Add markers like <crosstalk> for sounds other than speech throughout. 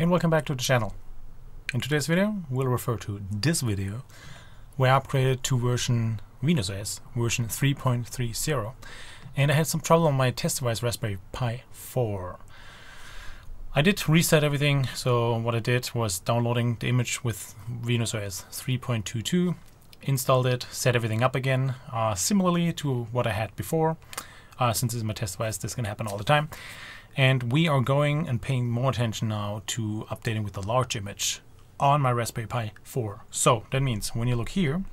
and welcome back to the channel. In today's video we'll refer to this video where I upgraded to version Venus OS, version 3.30 and I had some trouble on my test device Raspberry Pi 4. I did reset everything, so what I did was downloading the image with Venus OS 3.22, installed it, set everything up again, uh, similarly to what I had before. Uh, since this is my test device, this can happen all the time. And we are going and paying more attention now to updating with the large image on my Raspberry Pi 4. So that means when you look here,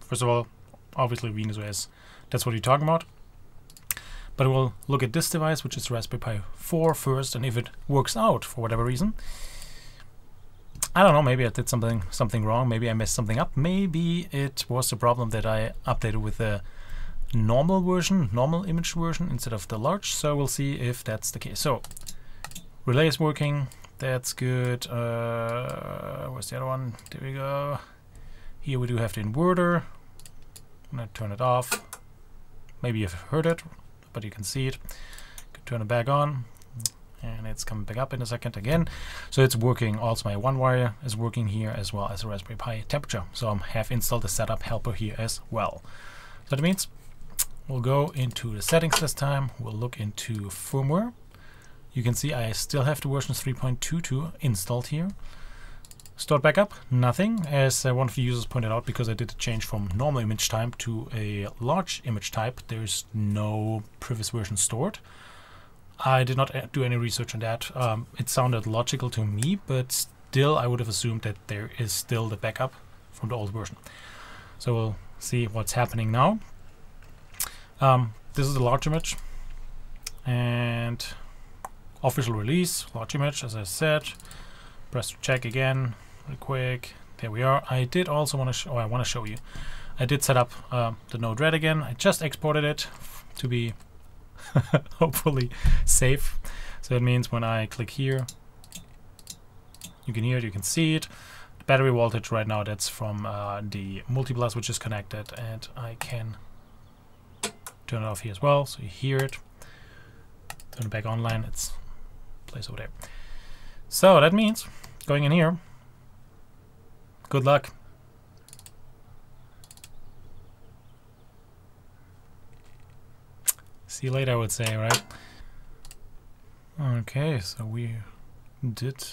first of all, obviously Venus OS, that's what you're talking about. But we'll look at this device, which is Raspberry Pi 4 first, and if it works out for whatever reason, I don't know, maybe I did something something wrong, maybe I messed something up, maybe it was a problem that I updated with the normal version, normal image version instead of the large, so we'll see if that's the case. So, relay is working, that's good. Uh, where's the other one? There we go. Here we do have the inverter. I'm gonna turn it off. Maybe you've heard it, but you can see it. Can turn it back on, and it's coming back up in a second again. So it's working. Also, my one wire is working here as well as a Raspberry Pi temperature. So I have installed the setup helper here as well. So that means we'll go into the settings this time. We'll look into firmware. You can see I still have the version 3.22 installed here. Stored backup, nothing, as uh, one of the users pointed out, because I did a change from normal image type to a large image type, there's no previous version stored. I did not uh, do any research on that. Um, it sounded logical to me, but still I would have assumed that there is still the backup from the old version. So we'll see what's happening now. Um, this is the large image and official release, large image, as I said. Press check again, really quick. There we are. I did also want to, oh, I want to show you. I did set up uh, the Node-RED again. I just exported it to be <laughs> hopefully safe. So it means when I click here, you can hear it, you can see it. The battery voltage right now, that's from uh, the Multiplus, which is connected, and I can turn it off here as well, so you hear it. Turn it back online, it's place over there. So that means going in here, good luck. See you later, I would say, right? Okay, so we did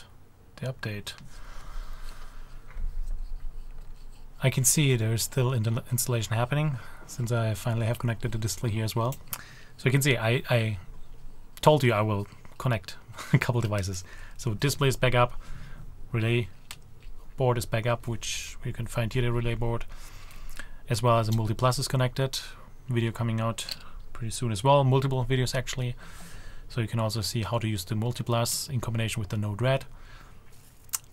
the update. I can see there's still installation happening since I finally have connected the display here as well. So you can see I, I told you I will connect <laughs> a couple devices. So display is back up, relay board is back up, which you can find here the relay board, as well as a multiplus is connected. Video coming out pretty soon as well, multiple videos actually. So you can also see how to use the multiplus in combination with the Node-RED.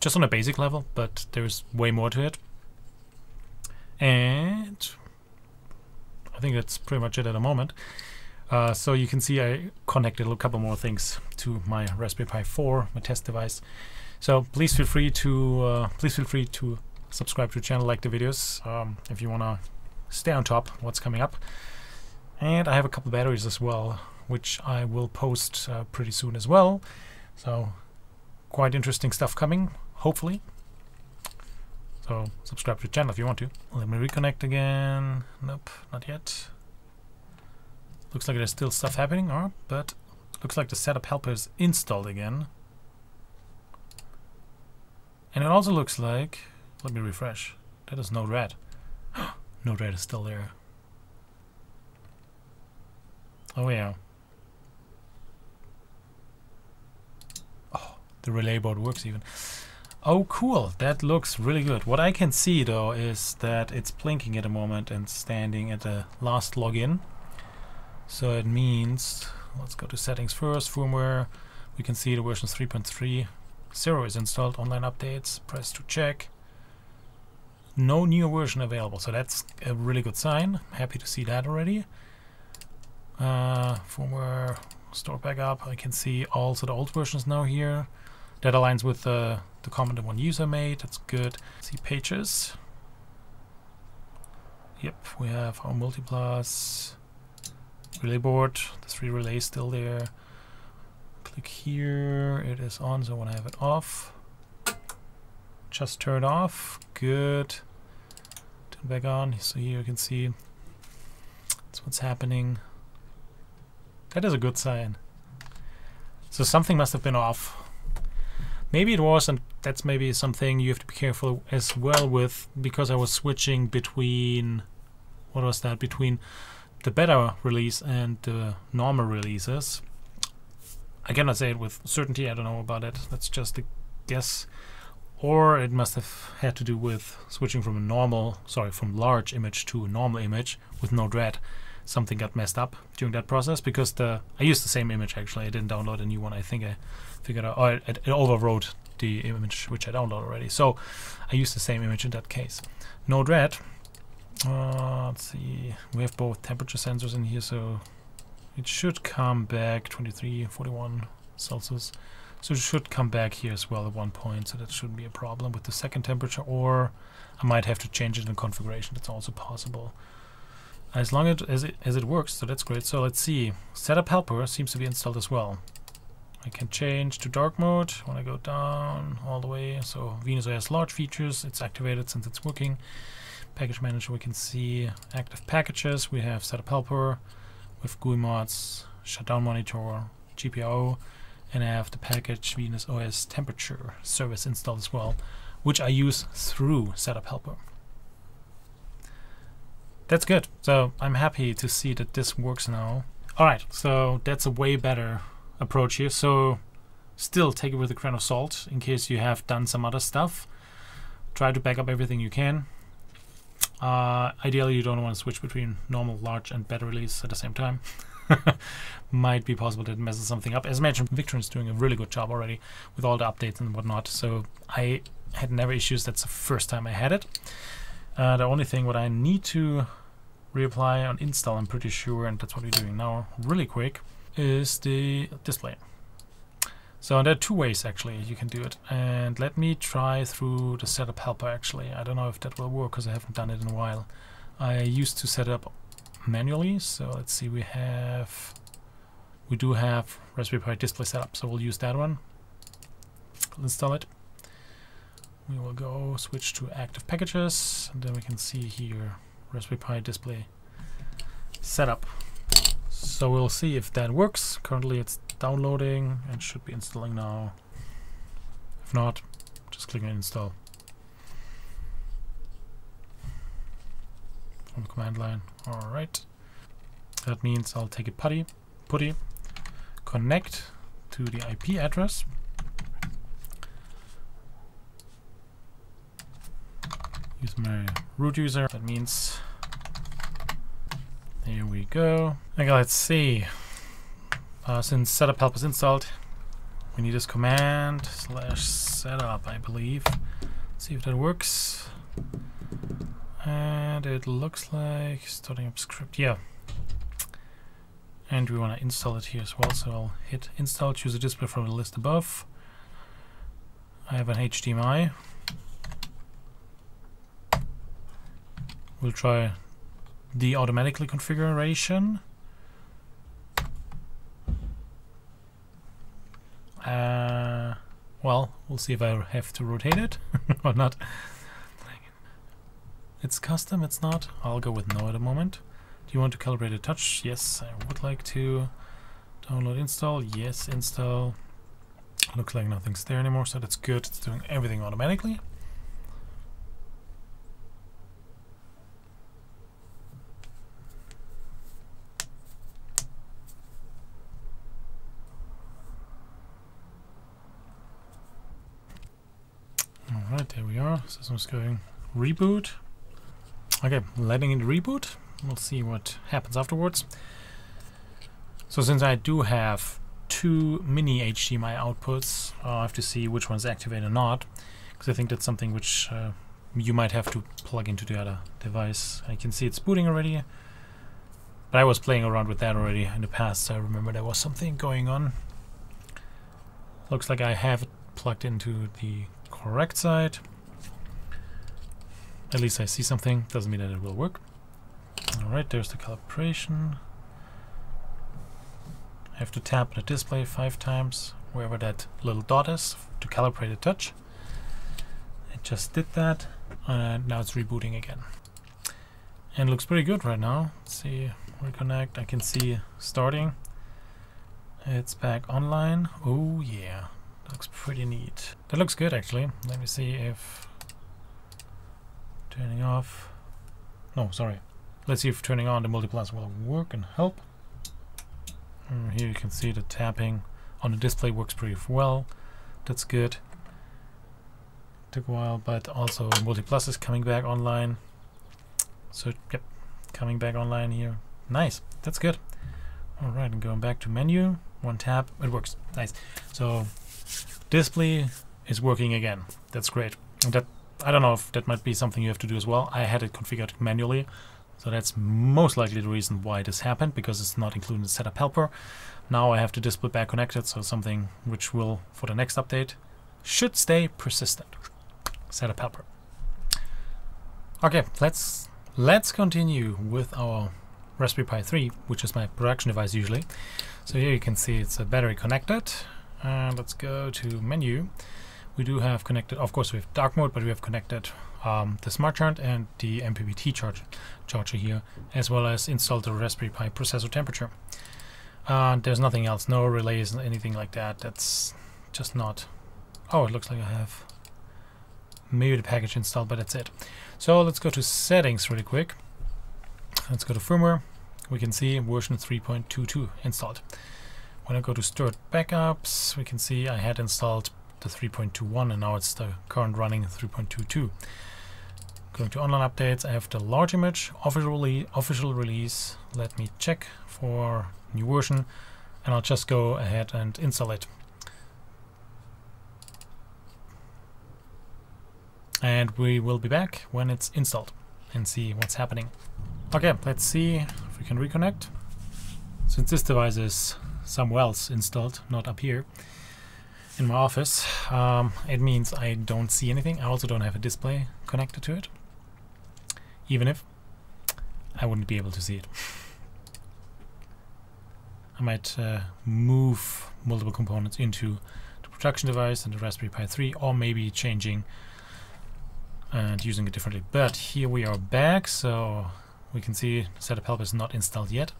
Just on a basic level, but there's way more to it. And I think that's pretty much it at the moment. Uh, so you can see I connected a couple more things to my Raspberry Pi 4, my test device. So please feel free to uh, please feel free to subscribe to the channel, like the videos um, if you want to stay on top what's coming up. And I have a couple batteries as well, which I will post uh, pretty soon as well. So quite interesting stuff coming, hopefully. So subscribe to the channel if you want to. Let me reconnect again. Nope, not yet. Looks like there's still stuff happening, or but looks like the setup helper is installed again. And it also looks like, let me refresh, that is Node-RED. <gasps> Node-RED is still there. Oh yeah. Oh, the relay board works even. Oh, cool. That looks really good. What I can see, though, is that it's blinking at the moment and standing at the last login. So it means, let's go to settings first, firmware. We can see the version 3.30 is installed, online updates, press to check. No new version available, so that's a really good sign. Happy to see that already. Uh, firmware, store backup. I can see also the old versions now here. That aligns with uh, the comment that one user made. That's good. See pages. Yep, we have our multiplus relay board. The three relays still there. click here. It is on, so when I have it off, just turn it off. Good. Turn back on. So here you can see that's what's happening. That is a good sign. So something must have been off. Maybe it was, and that's maybe something you have to be careful as well with, because I was switching between, what was that, between the beta release and the normal releases. I cannot say it with certainty, I don't know about it, that's just a guess. Or it must have had to do with switching from a normal, sorry, from large image to a normal image with Node-RED something got messed up during that process because the I used the same image actually. I didn't download a new one. I think I figured out. Oh, it, it overwrote the image which I downloaded already. So I used the same image in that case. Node RED. Uh, let's see. We have both temperature sensors in here, so it should come back 23, 41 Celsius. So it should come back here as well at one point, so that shouldn't be a problem with the second temperature, or I might have to change it in configuration, that's also possible as long as it, as it works, so that's great. So let's see. Setup helper seems to be installed as well. I can change to dark mode when I go down all the way. So Venus OS large features. It's activated since it's working. Package manager, we can see active packages. We have setup helper with GUI mods, shutdown monitor, GPIO, and I have the package Venus OS temperature service installed as well, which I use through setup helper. That's good. So I'm happy to see that this works now. Alright, so that's a way better approach here. So still take it with a grain of salt in case you have done some other stuff. Try to back up everything you can. Uh, ideally, you don't want to switch between normal, large, and beta release at the same time. <laughs> Might be possible that messes something up. As mentioned, Victron is doing a really good job already with all the updates and whatnot. So I had never issues. That's the first time I had it. Uh, the only thing what I need to reapply on install, I'm pretty sure, and that's what we're doing now really quick, is the display. So there are two ways actually you can do it. And let me try through the setup helper actually. I don't know if that will work because I haven't done it in a while. I used to set it up manually, so let's see, we have, we do have Raspberry Pi display setup, so we'll use that one. Install it we will go switch to active packages and then we can see here Raspberry Pi display setup. So we'll see if that works. Currently it's downloading and should be installing now. If not just click on install. From the command line. Alright that means I'll take a putty putty connect to the IP address use my root user. That means there we go. Okay, let's see. Uh, since setup help is installed, we need this command slash setup, I believe. Let's see if that works. And it looks like starting up script. Yeah. And we want to install it here as well, so I'll hit install, choose a display from the list above. I have an HDMI, We'll try the automatically configuration. Uh, well, we'll see if I have to rotate it <laughs> or not. It's custom, it's not. I'll go with no at the moment. Do you want to calibrate a touch? Yes, I would like to. Download, install. Yes, install. Looks like nothing's there anymore, so that's good. It's doing everything automatically. Alright, there we are. System's going reboot. Okay, letting it reboot. We'll see what happens afterwards. So since I do have two mini HDMI outputs, uh, I have to see which one's activated or not, because I think that's something which uh, you might have to plug into the other device. I can see it's booting already, but I was playing around with that already in the past, I remember there was something going on. Looks like I have it plugged into the correct side. At least I see something. Doesn't mean that it will work. Alright, there's the calibration. I have to tap the display five times wherever that little dot is to calibrate the touch. I just did that and now it's rebooting again. And looks pretty good right now. Let's see, reconnect, I can see starting. It's back online. Oh yeah, looks pretty neat. That looks good actually. Let me see if turning off. No, sorry. Let's see if turning on the multiplus will work and help. And here you can see the tapping on the display works pretty well. That's good. Took a while, but also multiplus is coming back online. So, yep, coming back online here. Nice, that's good. All right, and going back to menu, one tap, it works. Nice. So, display is working again. That's great. And that I don't know if that might be something you have to do as well. I had it configured manually, so that's most likely the reason why this happened, because it's not included in the setup helper. Now I have the display back connected, so something which will, for the next update, should stay persistent. Setup helper. Okay, let's let's continue with our Raspberry Pi 3, which is my production device usually. So here you can see it's a battery connected. And let's go to menu. We do have connected, of course we have dark mode, but we have connected um, the SmartShunt and the MPPT charger, charger here, as well as installed the Raspberry Pi processor temperature. Uh, there's nothing else, no relays, anything like that. That's just not. Oh, it looks like I have maybe the package installed, but that's it. So let's go to settings really quick. Let's go to firmware. We can see version 3.22 installed. When I go to stored backups, we can see I had installed the 3.21 and now it's the current running 3.22. Going to online updates, I have the large image, official, release, official release. Let me check for new version and I'll just go ahead and install it. And we will be back when it's installed and see what's happening. Okay, let's see if we can reconnect. Since this device is somewhere else installed, not up here in my office, um, it means I don't see anything. I also don't have a display connected to it, even if I wouldn't be able to see it. I might uh, move multiple components into the production device and the Raspberry Pi 3, or maybe changing and using it differently. But here we are back, so we can see setup help is not installed yet.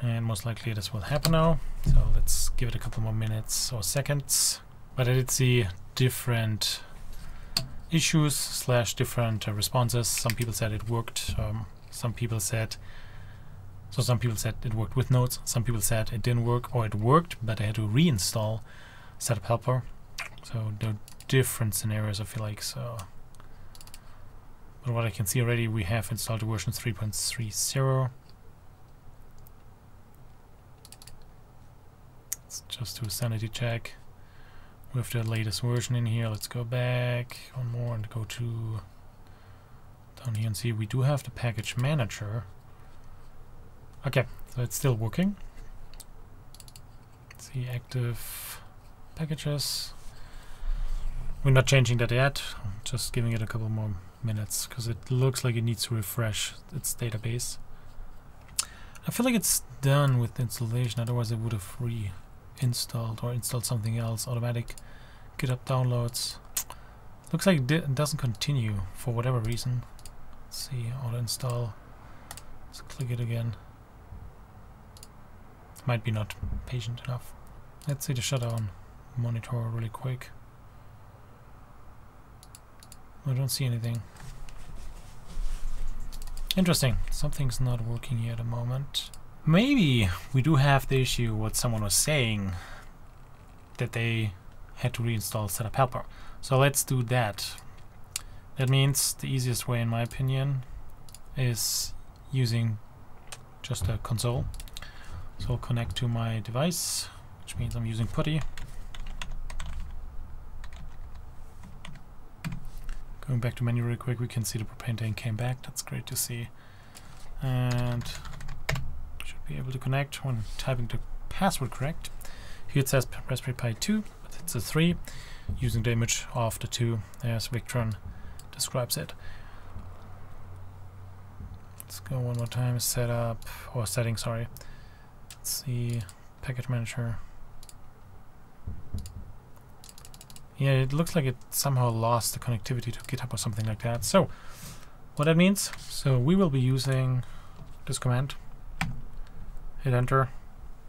And most likely this will happen now. So let's give it a couple more minutes or seconds. But I did see different issues slash different uh, responses. Some people said it worked. Um, some people said so some people said it worked with notes. Some people said it didn't work or it worked, but I had to reinstall setup helper. So there are different scenarios. I feel like so. But what I can see already, we have installed version 3.30. Let's just do a sanity check with the latest version in here. Let's go back one more and go to down here and see we do have the package manager. Okay, so it's still working. Let's see active packages. We're not changing that yet, just giving it a couple more minutes because it looks like it needs to refresh its database. I feel like it's done with installation, otherwise it would have reinstalled or installed something else. Automatic GitHub downloads. Looks like it doesn't continue for whatever reason. Let's see, auto install. Let's click it again. Might be not patient enough. Let's see the shutdown monitor really quick. I don't see anything. Interesting. Something's not working here at the moment. Maybe we do have the issue what someone was saying that they had to reinstall setup helper. So let's do that. That means the easiest way in my opinion is using just a console. So I'll connect to my device, which means I'm using PuTTY. Going back to menu real quick, we can see the propane tank came back. That's great to see. And be able to connect when typing the password correct. Here it says Raspberry Pi 2, but it's a 3, using the image of the 2 as Victron describes it. Let's go one more time, setup, or setting, sorry. Let's see, package manager. Yeah, it looks like it somehow lost the connectivity to GitHub or something like that. So, what that means, so we will be using this command, hit enter,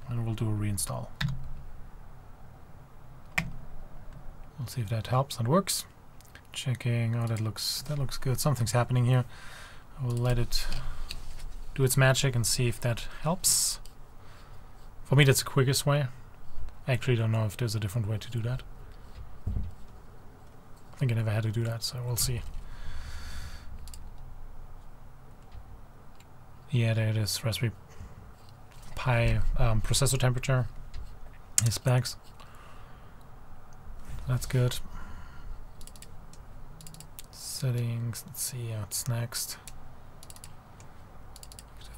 and we'll do a reinstall. We'll see if that helps and works. Checking, oh that looks that looks good. Something's happening here. I will let it do its magic and see if that helps. For me that's the quickest way. I actually don't know if there's a different way to do that. I think I never had to do that, so we'll see. Yeah, there it is. Raspberry Pi um, processor temperature. His specs. That's good. Settings. Let's see what's next.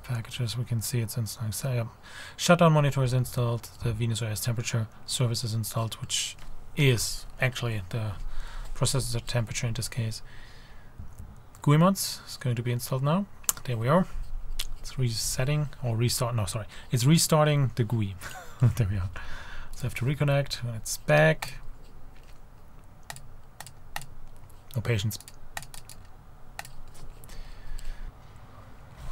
Packages. We can see it's installed. So, yeah. Shutdown monitor is installed. The Venus OS temperature service is installed, which is actually the processor temperature in this case. GUI mods is going to be installed now. There we are. It's resetting or restart. No, sorry. It's restarting the GUI. <laughs> there we are. So I have to reconnect it's back. No patience.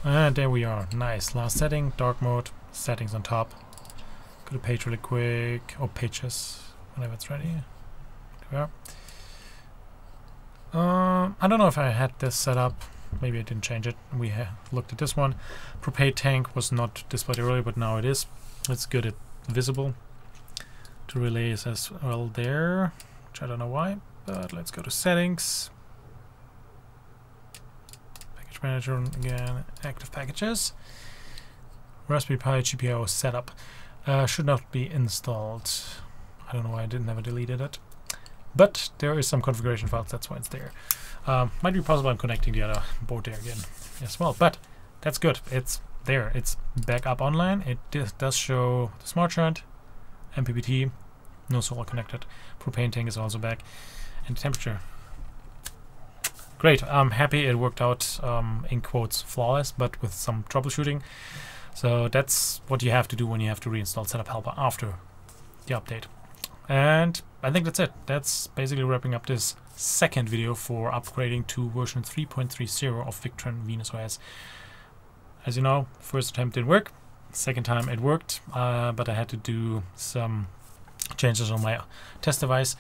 And there we are. Nice. Last setting, dark mode, settings on top. Go to page really quick. Or pages, whenever it's ready. There we are. Um, I don't know if I had this set up. Maybe I didn't change it. We have looked at this one. Propane tank was not displayed earlier, but now it is. It's good at visible. The relay is as well there, which I don't know why. But let's go to settings. Package manager again, active packages. Raspberry Pi GPIO setup. Uh, should not be installed. I don't know why I didn't ever deleted it. But there is some configuration files, that's why it's there. Um, might be possible I'm connecting the other board there again as well, but that's good. It's there. It's back up online. It does show the SmartShunt, MPPT, no solar connected. Propane tank is also back, and temperature. Great. I'm happy it worked out um, in quotes flawless, but with some troubleshooting. So that's what you have to do when you have to reinstall Setup Helper after the update. And I think that's it. That's basically wrapping up this second video for upgrading to version 3.30 of Victron Venus OS. As you know, first attempt didn't work, second time it worked, uh, but I had to do some changes on my test device.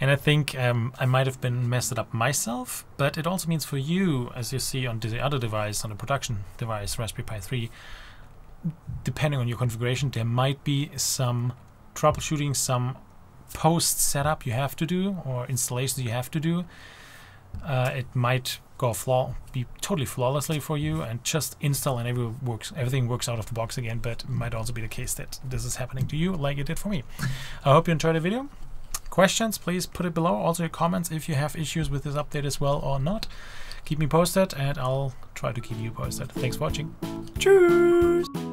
And I think um, I might have been messed it up myself, but it also means for you, as you see on the other device, on the production device, Raspberry Pi 3, depending on your configuration, there might be some troubleshooting, some post setup you have to do or installations you have to do, uh, it might go flaw be totally flawlessly for you and just install and every works everything works out of the box again. But it might also be the case that this is happening to you like it did for me. I hope you enjoyed the video. Questions, please put it below. Also your comments if you have issues with this update as well or not. Keep me posted and I'll try to keep you posted. Thanks for watching. Cheers!